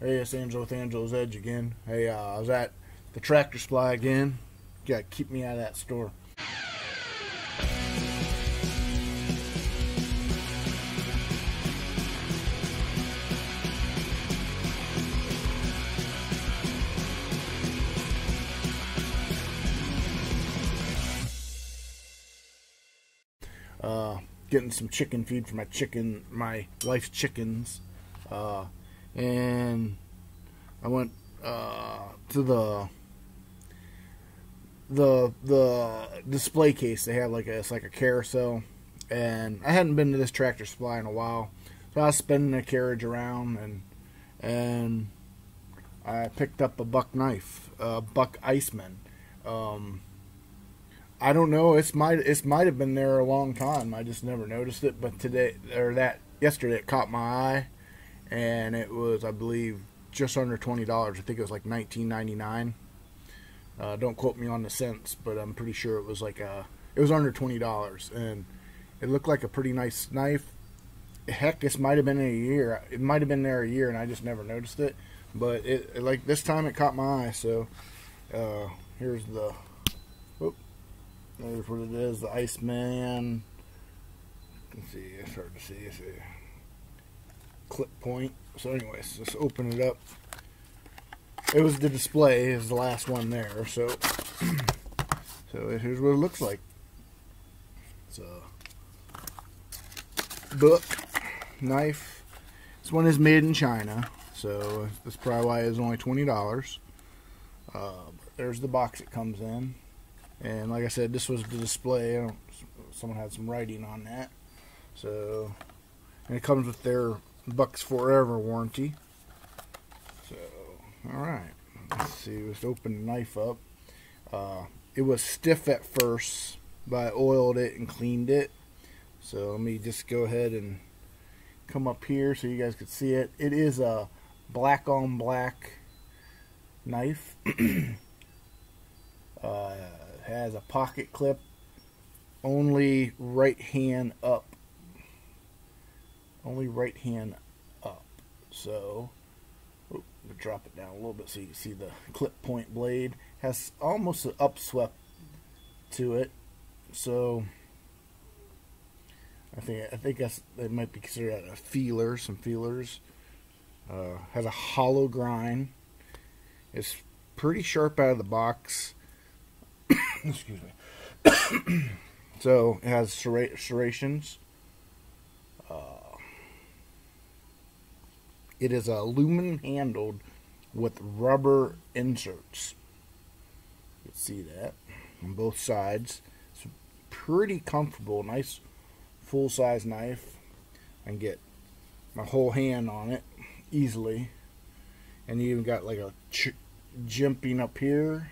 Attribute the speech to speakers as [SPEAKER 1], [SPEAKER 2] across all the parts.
[SPEAKER 1] Hey, it's Angelo with Angelo's Edge again. Hey, uh, I was at the Tractor Supply again. Gotta keep me out of that store. Uh, getting some chicken feed for my chicken, my wife's chickens. Uh, and I went uh, to the the the display case. They have like a it's like a carousel, and I hadn't been to this tractor supply in a while, so I was spinning the carriage around and and I picked up a buck knife, a buck Iceman. Um, I don't know. It's might it's might have been there a long time. I just never noticed it. But today or that yesterday, it caught my eye, and it was I believe just under twenty dollars. I think it was like nineteen ninety nine. Uh, don't quote me on the cents, but I'm pretty sure it was like a it was under twenty dollars, and it looked like a pretty nice knife. Heck, this might have been a year. It might have been there a year, and I just never noticed it. But it like this time it caught my eye. So uh, here's the. Whoop, there's what it is. The Iceman. Let's see. It's hard to see. It's clip point. So, anyways, let's open it up. It was the display. is the last one there. So, so here's what it looks like. It's a Buck, knife. This one is made in China, so that's probably why it's only twenty dollars. Uh, there's the box it comes in, and like I said, this was the display. Someone had some writing on that, so and it comes with their Bucks Forever warranty. So, all right, let's see. Let's open the knife up. Uh, it was stiff at first, but I oiled it and cleaned it. So let me just go ahead and come up here so you guys can see it. It is a black on black knife. uh, has a pocket clip, only right hand up. Only right hand. So, oh, drop it down a little bit so you can see the clip point blade. Has almost an upswept to it. So, I think I think that's it might be considered a feeler, some feelers. Uh, has a hollow grind. It's pretty sharp out of the box. Excuse me. so it has serrations. Uh, it is aluminum handled with rubber inserts. You can see that on both sides. It's pretty comfortable. Nice full size knife. I can get my whole hand on it easily. And you even got like a jimping up here.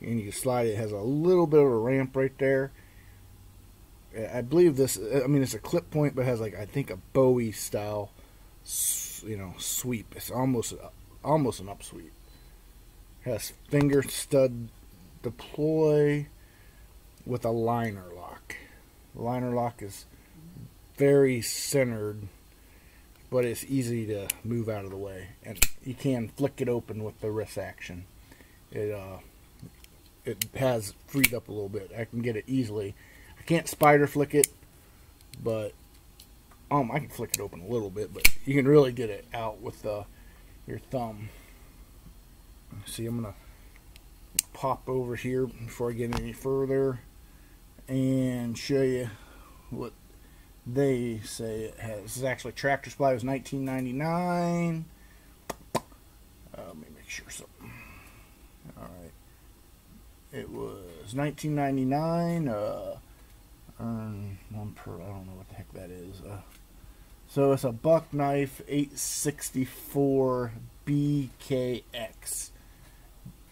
[SPEAKER 1] And you slide it. it has a little bit of a ramp right there. I believe this, I mean, it's a clip point, but has like, I think a Bowie style, you know, sweep. It's almost, almost an up upsweep. Has finger stud deploy with a liner lock. The liner lock is very centered, but it's easy to move out of the way, and you can flick it open with the wrist action. It uh, it has freed up a little bit. I can get it easily. I can't spider flick it, but um, I can flick it open a little bit, but you can really get it out with uh, your thumb. See, I'm gonna pop over here before I get any further and show you what they say it has. This is actually Tractor Supply. It was 1999. Uh, let me make sure something. All right. It was 1999. Uh, earn one per. I don't know what the heck that is. Uh, so it's a buck knife 864 BKX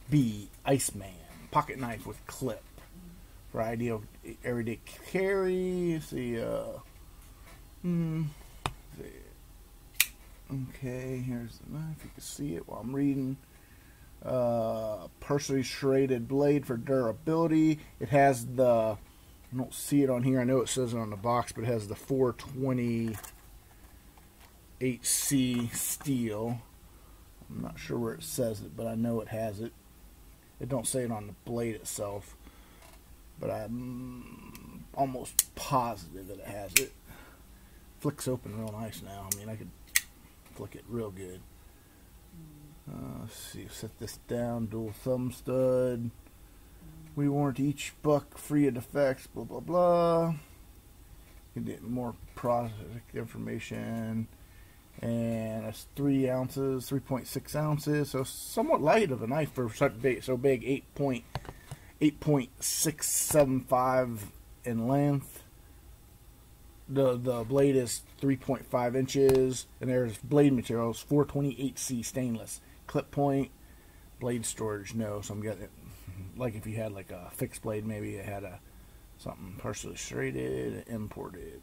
[SPEAKER 1] B Iceman pocket knife with clip for ideal everyday carry. See, uh, Hmm. Okay, here's the knife. You can see it while I'm reading. Uh, partially serrated blade for durability. It has the, I don't see it on here. I know it says it on the box, but it has the 420 HC steel. I'm not sure where it says it, but I know it has it. It don't say it on the blade itself, but I'm almost positive that it has it. Flicks open real nice now. I mean, I could flick it real good. Uh, let's see, set this down, dual thumb stud. We warrant each buck free of defects, blah, blah, blah. You get more product information. And it's 3 ounces, 3.6 ounces. So somewhat light of a knife for such big, so big, 8.675 in length. The the blade is 3.5 inches, and there's blade materials 420HC stainless clip point, blade storage, no. So I'm getting like if you had like a fixed blade, maybe it had a something partially serrated, imported.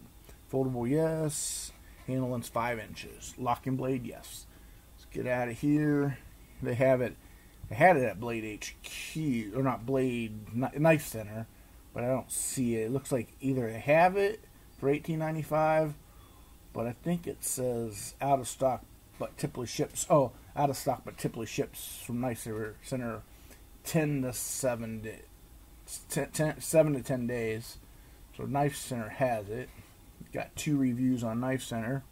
[SPEAKER 1] Foldable, yes. Handle length five inches. Locking blade, yes. Let's get out of here. They have it. They had it at Blade HQ or not Blade Knife Center, but I don't see it. It looks like either they have it for 18.95, but I think it says out of stock, but typically ships. Oh, out of stock, but typically ships from Knife Center 10 to 7 to 10, 10, 7 to 10 days. So Knife Center has it. Got two reviews on Knife Center.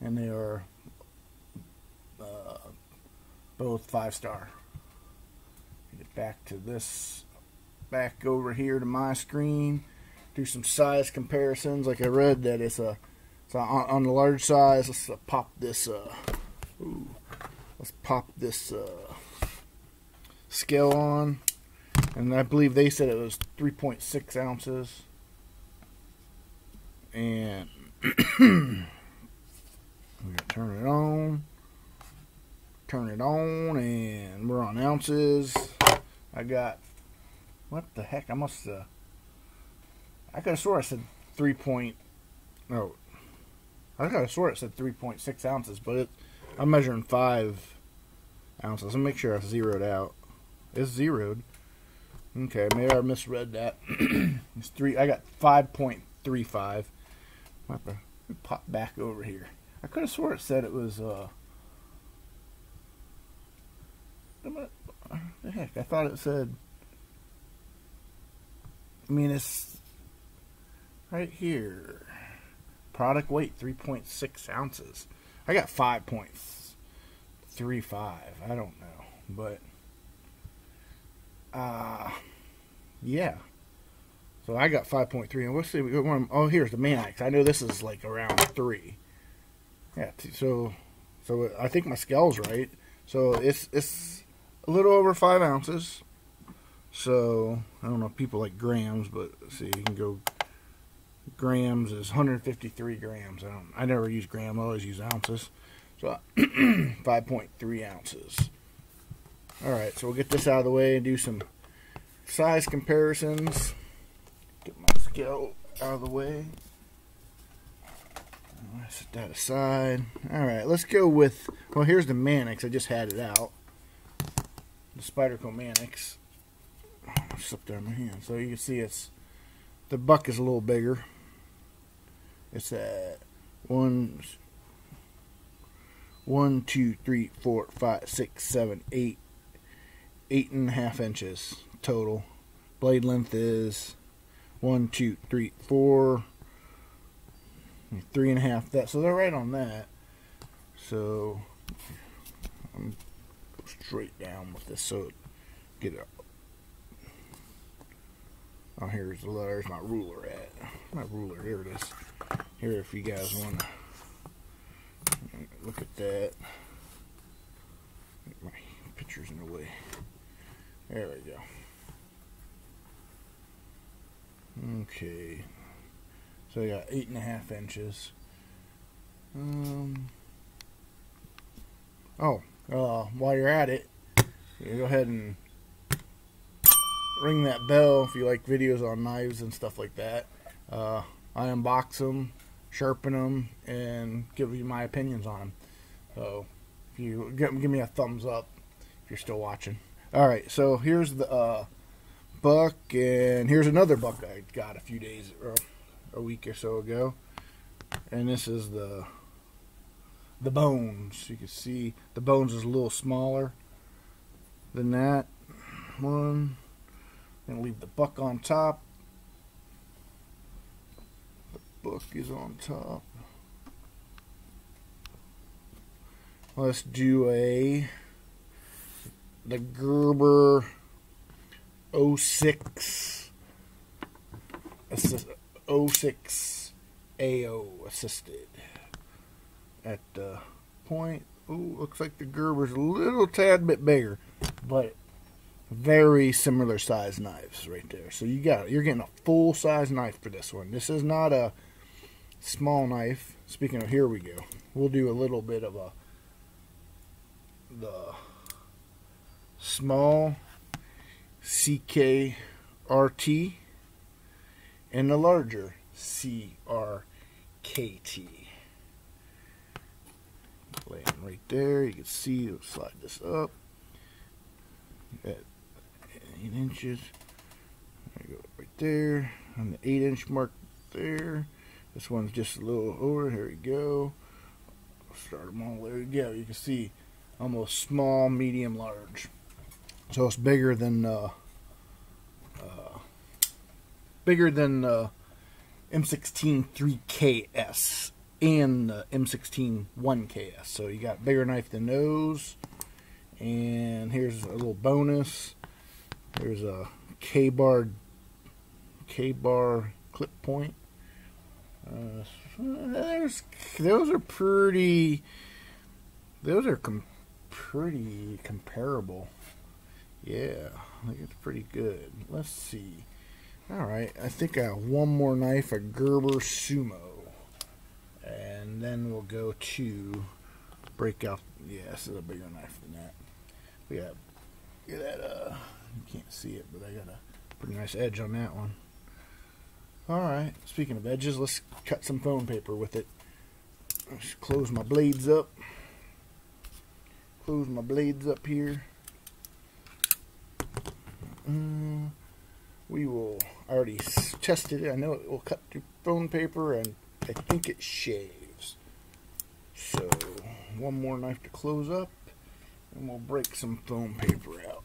[SPEAKER 1] And they are uh, both five star. Get back to this, back over here to my screen. Do some size comparisons. Like I read that it's a, it's on, on the large size. Let's uh, pop this. Uh, ooh, let's pop this. Uh, scale on. And I believe they said it was 3.6 ounces and we're gonna turn it on turn it on and we're on ounces. I got what the heck? I must uh I could have swore I said three point no. I could have swore it said 3.6 ounces but it, I'm measuring five ounces. Let me make sure I zeroed out. It's zeroed. Okay maybe I misread that. It's three I got 5.35 let me pop back over here. I could have swore it said it was, uh, the heck, I thought it said, I mean, it's right here. Product weight, 3.6 ounces. I got 5.35. I don't know, but, uh, yeah. So I got 5.3. And let's see. Oh, here's the Manix. I know this is like around 3. Yeah, so so I think my scale's right. So it's it's a little over 5 ounces. So I don't know if people like grams, but see, you can go grams is 153 grams. I don't. I never use gram. I always use ounces. So 5.3 ounces. Alright, so we'll get this out of the way and do some size comparisons. Get scale out of the way. Set that aside. Alright, let's go with, well here's the Manix, I just had it out. The Spyderco Manix. Slipped out of my hand. So you can see it's, the buck is a little bigger. It's at one, one, two, three, four, five, six, seven, eight, eight and a half inches total. Blade length is one, two, three, four, three and a half. That so they're right on that. So I'm straight down with this so get it. Oh, here's the there's my ruler at my ruler. Here it is. Here, if you guys want to look at that. my pictures in the way. There we go. Okay. So I got eight and a half inches. Um. Oh, uh, while you're at it, you go ahead and ring that bell if you like videos on knives and stuff like that. Uh, I unbox them, sharpen them, and give you my opinions on them. So, if you give, give me a thumbs up if you're still watching. All right, so here's the uh, buck, and here's another buck I got a few days or a week or so ago, and this is the the bones. You can see the bones is a little smaller than that one. Gonna leave the buck on top. The buck is on top. Let's do a the Gerber 06 assist, 06 AO assisted at the point. Ooh, looks like the Gerber's a little tad bit bigger, but very similar size knives right there. So you got you're getting a full size knife for this one. This is not a small knife. Speaking of, here we go. We'll do a little bit of a the small CRKT and the larger CRKT. Laying right there, you can see, slide this up. Got eight inches. There you go, right there, on the eight inch mark there. This one's just a little over. Here we go. Start them all. There we go. You can see almost small, medium, large. So it's bigger than uh, uh, bigger than uh, M16 3KS and uh, M16 1KS. So you got bigger knife than those. And here's a little bonus. There's a KA-BAR KA-BAR clip point. Uh, there's those are pretty. Those are com pretty comparable. Yeah, it's pretty good. Let's see. Alright, I think I have one more knife, a Gerber Sumo. And then we'll go to break out. Yeah, this is a bigger knife than that. We got, get that, uh, you can't see it, but I got a pretty nice edge on that one. Alright, speaking of edges, let's cut some phone paper with it. Let's close my blades up. Close my blades up here. Mm, we will I already tested it. I know it will cut through phone paper and I think it shaves. So one more knife to close up and we'll break some foam paper out.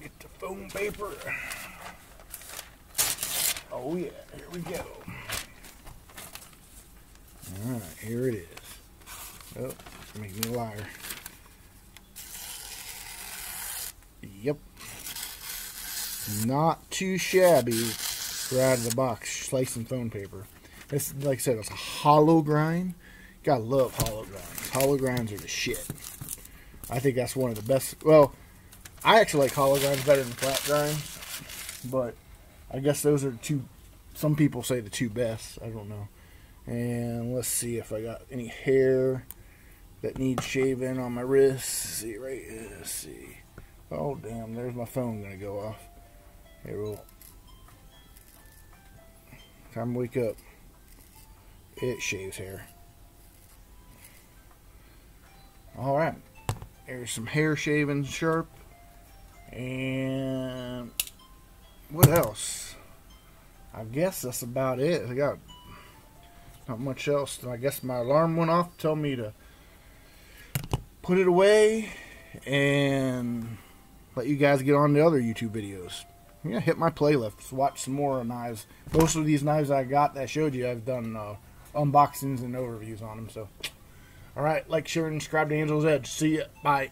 [SPEAKER 1] Get the foam paper. Oh yeah, here we go. Alright, here it is. Oh, make me a liar. Yep. Not too shabby right out of the box, slicing phone paper. It's like I said, it's a hollow grind. Gotta love hollow grinds. Hollow grinds are the shit. I think that's one of the best. Well, I actually like hollow grinds better than flat grinds, but I guess those are two. Some people say the two best. I don't know. And let's see if I got any hair that needs shaving on my wrist. Let's see right. Let's see. Oh damn! There's my phone gonna go off. We'll. Time to wake up. It shaves hair. All right. There's some hair shaving sharp. And what else? I guess that's about it. I got not much else. I guess my alarm went off. to Tell me to put it away and let you guys get on the other YouTube videos. Yeah, hit my playlist. Watch some more knives. Most of these knives I got that I showed you, I've done uh, unboxings and overviews on them. So, all right, like, share, and subscribe to Angelo's Edge. See ya. Bye.